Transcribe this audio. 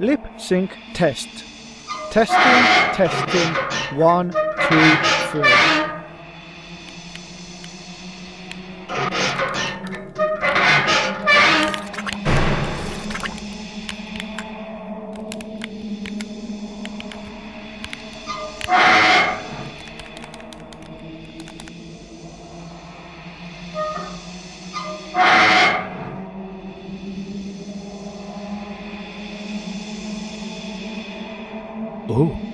Lip sync test. Testing, testing. One, two, three. Oh.